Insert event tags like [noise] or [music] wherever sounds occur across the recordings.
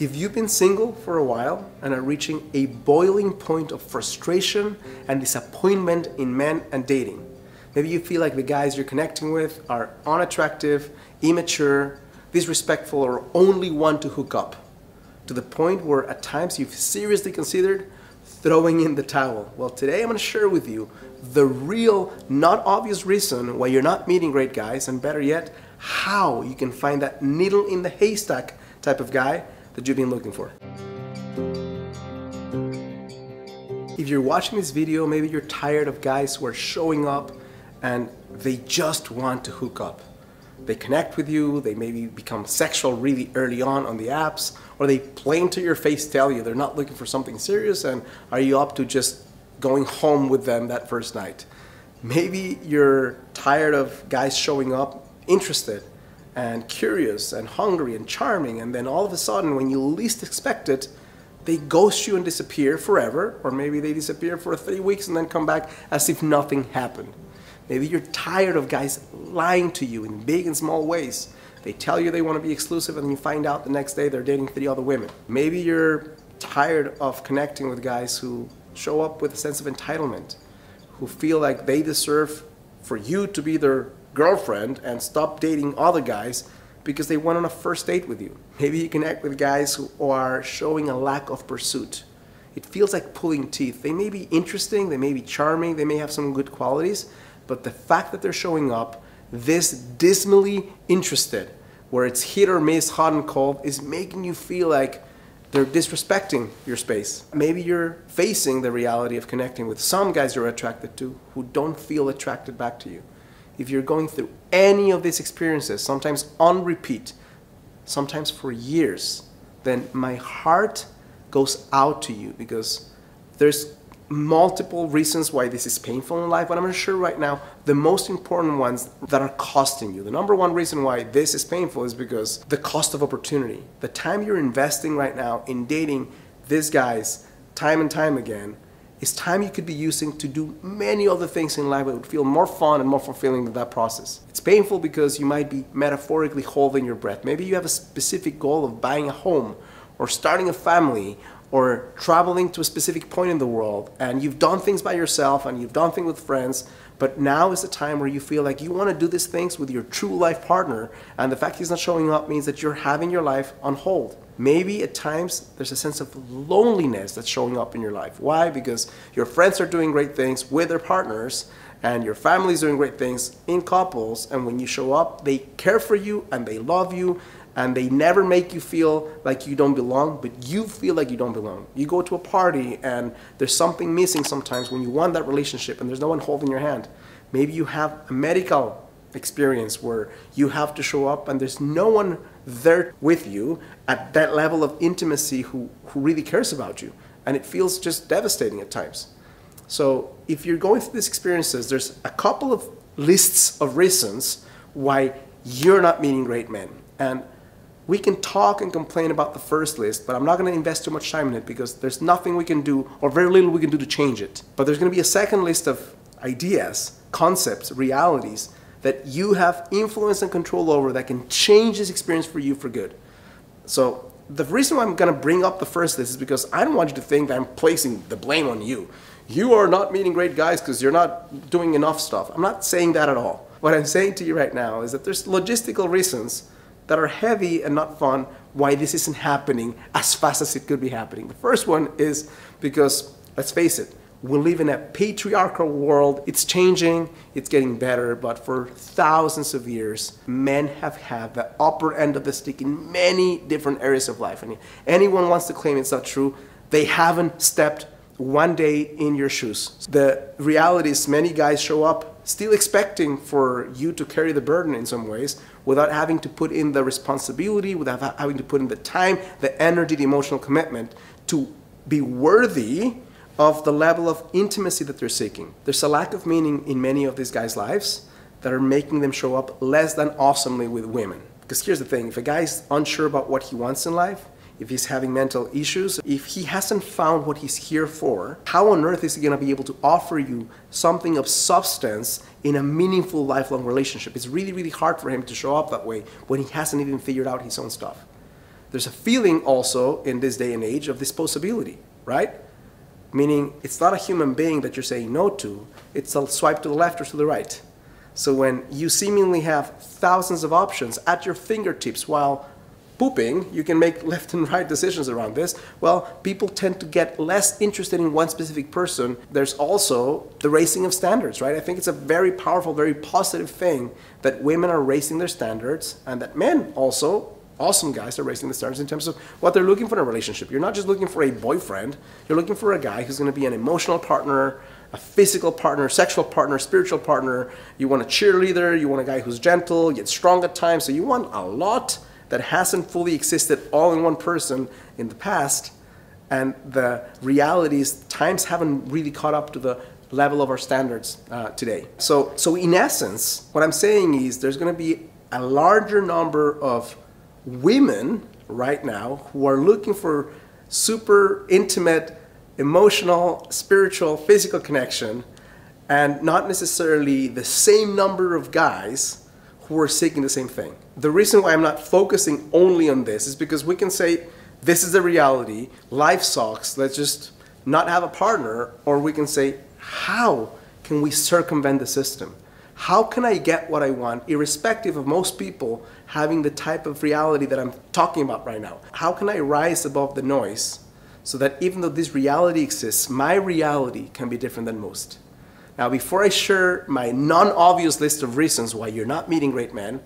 If you've been single for a while and are reaching a boiling point of frustration and disappointment in men and dating, maybe you feel like the guys you're connecting with are unattractive, immature, disrespectful, or only want to hook up, to the point where at times you've seriously considered throwing in the towel. Well, today I'm going to share with you the real, not obvious reason why you're not meeting great guys, and better yet, how you can find that needle in the haystack type of guy that you've been looking for. If you're watching this video, maybe you're tired of guys who are showing up and they just want to hook up. They connect with you, they maybe become sexual really early on on the apps, or they plain to your face tell you they're not looking for something serious and are you up to just going home with them that first night. Maybe you're tired of guys showing up interested and curious and hungry and charming, and then all of a sudden, when you least expect it, they ghost you and disappear forever, or maybe they disappear for three weeks and then come back as if nothing happened. Maybe you're tired of guys lying to you in big and small ways. They tell you they want to be exclusive, and you find out the next day they're dating three other women. Maybe you're tired of connecting with guys who show up with a sense of entitlement, who feel like they deserve for you to be their girlfriend and stop dating other guys because they went on a first date with you. Maybe you connect with guys who are showing a lack of pursuit. It feels like pulling teeth. They may be interesting, they may be charming, they may have some good qualities, but the fact that they're showing up this dismally interested, where it's hit or miss, hot and cold, is making you feel like they're disrespecting your space. Maybe you're facing the reality of connecting with some guys you're attracted to who don't feel attracted back to you if you're going through any of these experiences, sometimes on repeat, sometimes for years, then my heart goes out to you because there's multiple reasons why this is painful in life, but I'm going to share right now the most important ones that are costing you. The number one reason why this is painful is because the cost of opportunity. The time you're investing right now in dating these guys time and time again is time you could be using to do many other things in life that would feel more fun and more fulfilling than that process. It's painful because you might be metaphorically holding your breath. Maybe you have a specific goal of buying a home or starting a family or traveling to a specific point in the world and you've done things by yourself and you've done things with friends but now is the time where you feel like you want to do these things with your true life partner and the fact he's not showing up means that you're having your life on hold Maybe at times there's a sense of loneliness that's showing up in your life. Why? Because your friends are doing great things with their partners and your family's doing great things in couples and when you show up they care for you and they love you and they never make you feel like you don't belong but you feel like you don't belong you go to a party and there's something missing sometimes when you want that relationship and there's no one holding your hand maybe you have a medical experience where you have to show up and there's no one there with you at that level of intimacy who, who really cares about you. And it feels just devastating at times. So if you're going through these experiences, there's a couple of lists of reasons why you're not meeting great men. And we can talk and complain about the first list, but I'm not going to invest too much time in it because there's nothing we can do or very little we can do to change it. But there's going to be a second list of ideas, concepts, realities that you have influence and control over that can change this experience for you for good. So the reason why I'm going to bring up the first list is because I don't want you to think that I'm placing the blame on you. You are not meeting great guys because you're not doing enough stuff. I'm not saying that at all. What I'm saying to you right now is that there's logistical reasons that are heavy and not fun why this isn't happening as fast as it could be happening. The first one is because, let's face it, we live in a patriarchal world. It's changing, it's getting better, but for thousands of years, men have had the upper end of the stick in many different areas of life. And anyone wants to claim it's not true, they haven't stepped one day in your shoes. The reality is, many guys show up still expecting for you to carry the burden in some ways without having to put in the responsibility, without having to put in the time, the energy, the emotional commitment to be worthy of the level of intimacy that they're seeking. There's a lack of meaning in many of these guys' lives that are making them show up less than awesomely with women. Because here's the thing if a guy's unsure about what he wants in life, if he's having mental issues, if he hasn't found what he's here for, how on earth is he going to be able to offer you something of substance in a meaningful lifelong relationship? It's really, really hard for him to show up that way when he hasn't even figured out his own stuff. there's a feeling also in this day and age of disposability, right? Meaning it's not a human being that you're saying no to, it's a swipe to the left or to the right. So when you seemingly have thousands of options at your fingertips while pooping, you can make [laughs] left and right decisions around this. Well, people tend to get less interested in one specific person. There's also the raising of standards, right? I think it's a very powerful, very positive thing that women are raising their standards and that men also awesome guys are raising the standards in terms of what they're looking for in a relationship. You're not just looking for a boyfriend, you're looking for a guy who's going to be an emotional partner, a physical partner, sexual partner, spiritual partner. You want a cheerleader, you want a guy who's gentle, yet strong at times. So you want a lot that hasn't fully existed all in one person in the past. And the reality is times haven't really caught up to the level of our standards uh, today. So, so in essence, what I'm saying is there's going to be a larger number of women right now who are looking for super intimate, emotional, spiritual, physical connection, and not necessarily the same number of guys who are seeking the same thing. The reason why I'm not focusing only on this is because we can say, this is the reality, life sucks, let's just not have a partner, or we can say, how can we circumvent the system? How can I get what I want, irrespective of most people having the type of reality that I'm talking about right now? How can I rise above the noise so that even though this reality exists, my reality can be different than most? Now, before I share my non obvious list of reasons why you're not meeting great men,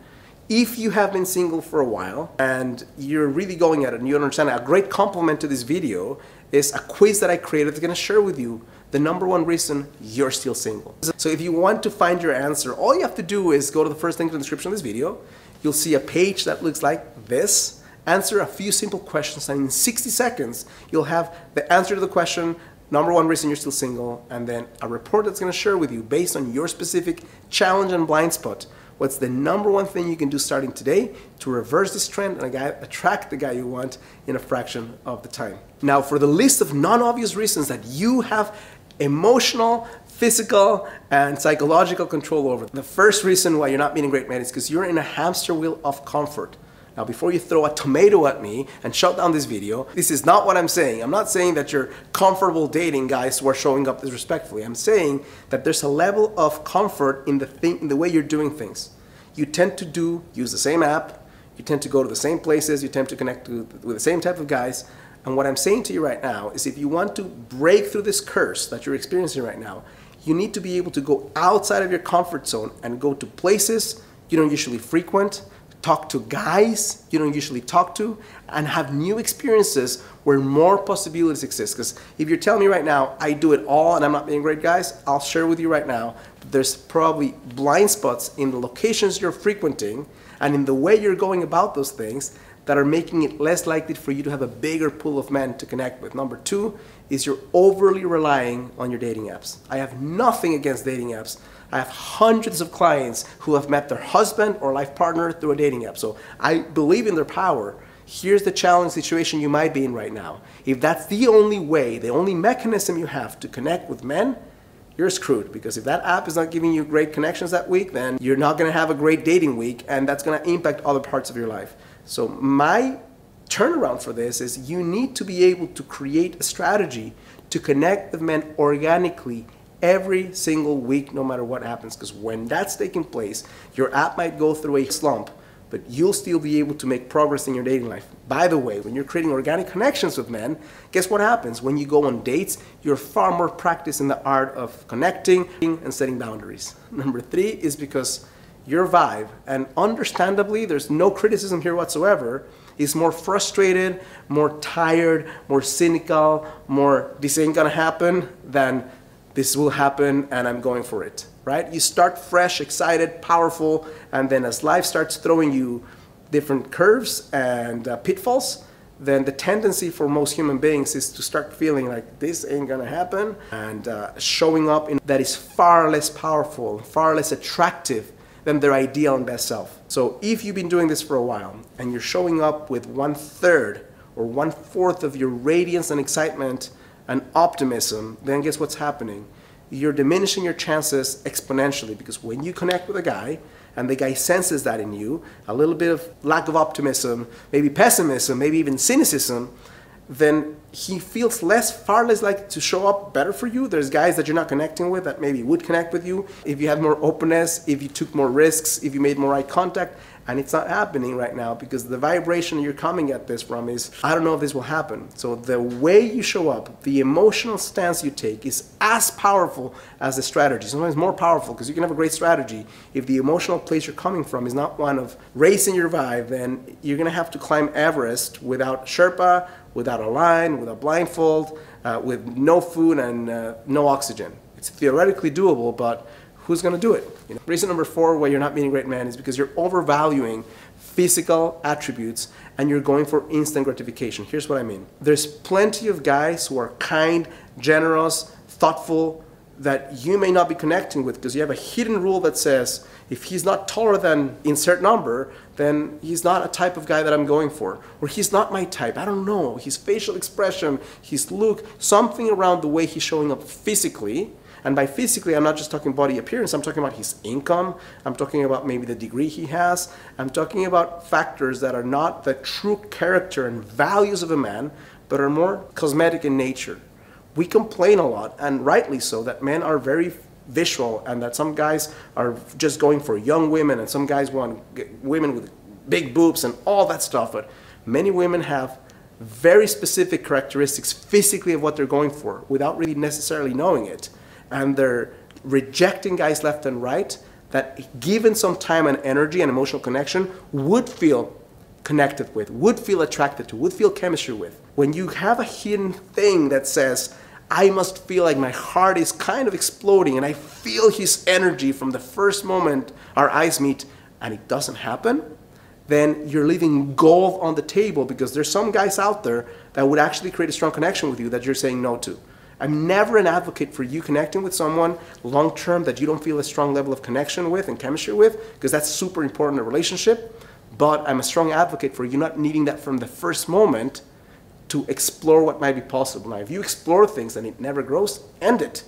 if you have been single for a while and you're really going at it and you understand a great complement to this video is a quiz that I created that's going to share with you the number one reason you're still single. So if you want to find your answer, all you have to do is go to the first link in the description of this video. You'll see a page that looks like this. Answer a few simple questions and in 60 seconds, you'll have the answer to the question, number one reason you're still single, and then a report that's gonna share with you based on your specific challenge and blind spot what's the number one thing you can do starting today to reverse this trend and attract the guy you want in a fraction of the time. Now, for the list of non-obvious reasons that you have emotional, physical, and psychological control over. The first reason why you're not meeting great men is because you're in a hamster wheel of comfort. Now, before you throw a tomato at me and shut down this video, this is not what I'm saying. I'm not saying that you're comfortable dating guys who are showing up disrespectfully. I'm saying that there's a level of comfort in the thing, in the way you're doing things. You tend to do, use the same app, you tend to go to the same places, you tend to connect to, with the same type of guys, and what I'm saying to you right now is if you want to break through this curse that you're experiencing right now, you need to be able to go outside of your comfort zone and go to places you don't usually frequent, talk to guys you don't usually talk to, and have new experiences where more possibilities exist. Because if you're telling me right now, I do it all and I'm not being great, guys, I'll share with you right now there's probably blind spots in the locations you're frequenting and in the way you're going about those things that are making it less likely for you to have a bigger pool of men to connect with. Number two is you're overly relying on your dating apps. I have nothing against dating apps. I have hundreds of clients who have met their husband or life partner through a dating app. So I believe in their power. Here's the challenge situation you might be in right now. If that's the only way, the only mechanism you have to connect with men, you're screwed because if that app is not giving you great connections that week, then you're not going to have a great dating week and that's going to impact other parts of your life. So my turnaround for this is you need to be able to create a strategy to connect with men organically every single week no matter what happens because when that's taking place your app might go through a slump but you'll still be able to make progress in your dating life. By the way, when you're creating organic connections with men, guess what happens? When you go on dates, you're far more practiced in the art of connecting and setting boundaries. Number three is because your vibe, and understandably, there's no criticism here whatsoever, is more frustrated, more tired, more cynical, more this ain't gonna happen than this will happen and I'm going for it, right? You start fresh, excited, powerful, and then as life starts throwing you different curves and uh, pitfalls, then the tendency for most human beings is to start feeling like this ain't gonna happen and uh, showing up in that is far less powerful, far less attractive than their ideal and best self. So if you've been doing this for a while and you're showing up with one third or one fourth of your radiance and excitement and optimism, then guess what's happening? You're diminishing your chances exponentially because when you connect with a guy and the guy senses that in you, a little bit of lack of optimism, maybe pessimism, maybe even cynicism, then he feels less, far less likely to show up better for you. There's guys that you're not connecting with that maybe would connect with you if you had more openness, if you took more risks, if you made more eye contact. And it's not happening right now because the vibration you're coming at this from is, I don't know if this will happen. So the way you show up, the emotional stance you take is as powerful as the strategy. Sometimes more powerful because you can have a great strategy. If the emotional place you're coming from is not one of raising your vibe, then you're going to have to climb Everest without Sherpa, without a line, with a blindfold, uh, with no food and uh, no oxygen. It's theoretically doable, but who's going to do it? You know? Reason number four why you're not meeting great men is because you're overvaluing physical attributes and you're going for instant gratification. Here's what I mean. There's plenty of guys who are kind, generous, thoughtful, that you may not be connecting with because you have a hidden rule that says if he's not taller than insert number, then he's not a type of guy that I'm going for. Or he's not my type. I don't know. His facial expression, his look, something around the way he's showing up physically. And by physically, I'm not just talking body appearance, I'm talking about his income, I'm talking about maybe the degree he has, I'm talking about factors that are not the true character and values of a man, but are more cosmetic in nature. We complain a lot, and rightly so, that men are very visual and that some guys are just going for young women and some guys want women with big boobs and all that stuff. But many women have very specific characteristics physically of what they're going for without really necessarily knowing it. And they're rejecting guys left and right that given some time and energy and emotional connection would feel connected with, would feel attracted to, would feel chemistry with. When you have a hidden thing that says, I must feel like my heart is kind of exploding and I feel his energy from the first moment our eyes meet and it doesn't happen, then you're leaving gold on the table because there's some guys out there that would actually create a strong connection with you that you're saying no to. I'm never an advocate for you connecting with someone long term that you don't feel a strong level of connection with and chemistry with because that's super important in a relationship. But I'm a strong advocate for you not needing that from the first moment to explore what might be possible. Now, if you explore things and it never grows, end it.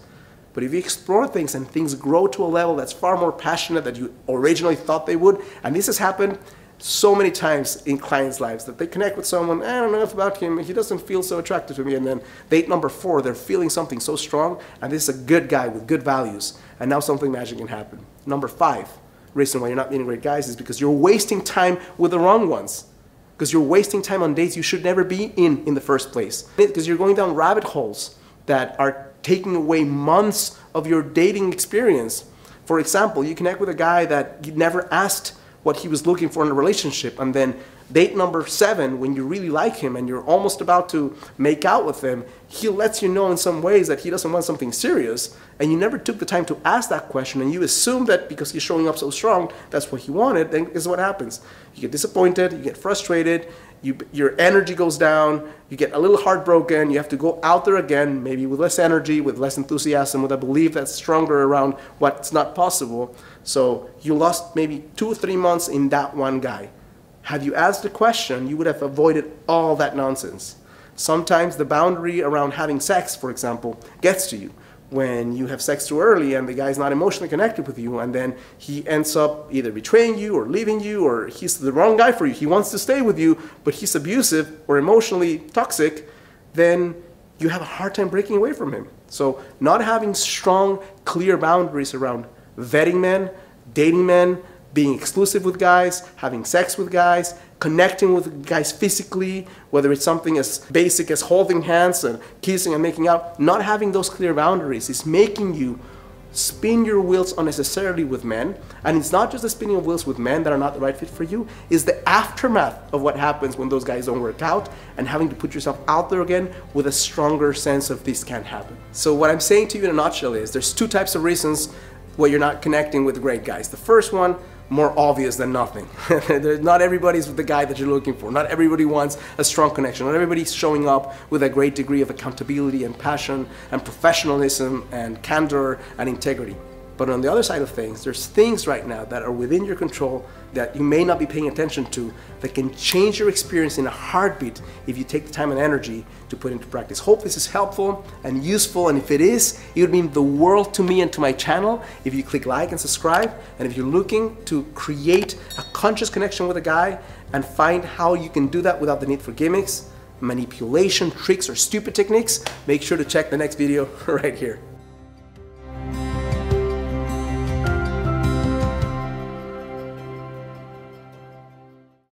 But if you explore things and things grow to a level that's far more passionate than you originally thought they would, and this has happened so many times in clients' lives that they connect with someone, I don't know enough about him, he doesn't feel so attractive to me, and then date number four, they're feeling something so strong, and this is a good guy with good values, and now something magic can happen. Number five, reason why you're not meeting great guys is because you're wasting time with the wrong ones because you're wasting time on dates you should never be in in the first place. Because you're going down rabbit holes that are taking away months of your dating experience. For example, you connect with a guy that you never asked what he was looking for in a relationship, and then date number seven, when you really like him and you're almost about to make out with him, he lets you know in some ways that he doesn't want something serious, and you never took the time to ask that question, and you assume that because he's showing up so strong, that's what he wanted, then is what happens. You get disappointed, you get frustrated, you, your energy goes down, you get a little heartbroken, you have to go out there again, maybe with less energy, with less enthusiasm, with a belief that's stronger around what's not possible. So you lost maybe two or three months in that one guy. Had you asked the question, you would have avoided all that nonsense. Sometimes the boundary around having sex, for example, gets to you. When you have sex too early and the guy's not emotionally connected with you, and then he ends up either betraying you or leaving you, or he's the wrong guy for you. He wants to stay with you, but he's abusive or emotionally toxic, then you have a hard time breaking away from him. So, not having strong, clear boundaries around vetting men, dating men, being exclusive with guys, having sex with guys, connecting with guys physically, whether it's something as basic as holding hands and kissing and making out, not having those clear boundaries is making you spin your wheels unnecessarily with men. And it's not just the spinning of wheels with men that are not the right fit for you, it's the aftermath of what happens when those guys don't work out and having to put yourself out there again with a stronger sense of this can't happen. So what I'm saying to you in a nutshell is there's two types of reasons why you're not connecting with great guys. The first one, more obvious than nothing. [laughs] not everybody's the guy that you're looking for. Not everybody wants a strong connection. Not everybody's showing up with a great degree of accountability and passion and professionalism and candor and integrity. But on the other side of things, there's things right now that are within your control that you may not be paying attention to that can change your experience in a heartbeat if you take the time and energy to put into practice. Hope this is helpful and useful. And if it is, it would mean the world to me and to my channel if you click like and subscribe. And if you're looking to create a conscious connection with a guy and find how you can do that without the need for gimmicks, manipulation, tricks, or stupid techniques, make sure to check the next video [laughs] right here.